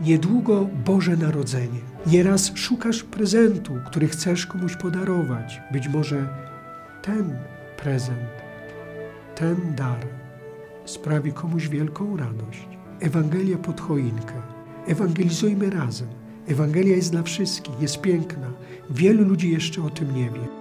Niedługo Boże Narodzenie. Nieraz szukasz prezentu, który chcesz komuś podarować. Być może ten prezent, ten dar sprawi komuś wielką radość. Ewangelia pod choinkę. Ewangelizujmy razem. Ewangelia jest dla wszystkich, jest piękna. Wielu ludzi jeszcze o tym nie wie.